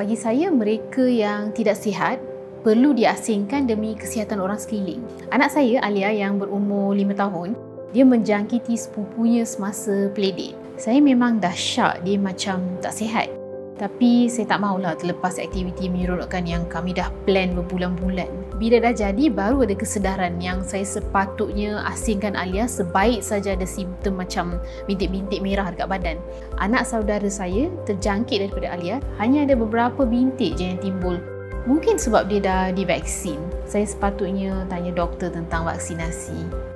Bagi saya, mereka yang tidak sihat perlu diasingkan demi kesihatan orang sekeliling. Anak saya, Alia yang berumur 5 tahun, dia menjangkiti sepupunya semasa playdate. Saya memang dah syak dia macam tak sihat. Tapi saya tak maulah terlepas aktiviti menyeronokkan yang kami dah plan berbulan-bulan. Bila dah jadi, baru ada kesedaran yang saya sepatutnya asingkan Alia sebaik saja ada simptom macam bintik-bintik merah dekat badan. Anak saudara saya terjangkit daripada Alia, hanya ada beberapa bintik je yang timbul. Mungkin sebab dia dah divaksin. Saya sepatutnya tanya doktor tentang vaksinasi.